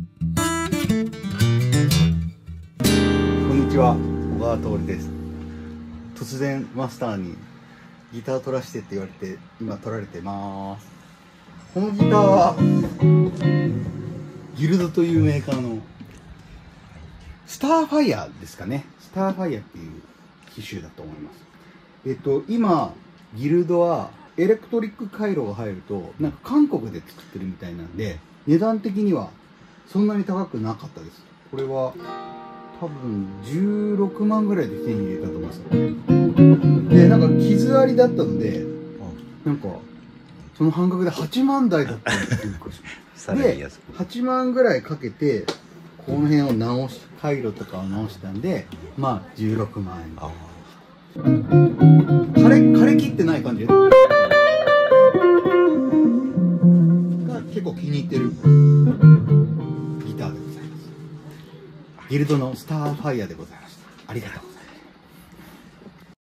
こんにちは。小川徹です。突然マスターにギター取らしてって言われて今取られてます。このギターはギルドというメーカーのスターファイヤーですかね。スターファイヤーっていう機種だと思います。えっと今ギルドはエレクトリック回路が入るとなんか韓国で作ってるみたいなんで値段的にはそんなに高くなかったです。これは多分16万ぐらいで手に入れたと思いますでなんか傷ありだったのでなんかその半額で8万台だったんですで安く。8万ぐらいかけてこの辺を直し回路とかを直したんでまあ16万円。あ。枯れ枯れ切ってない感じ？が結構気に入ってるギルドのスターファイヤーでございました。ありがとう。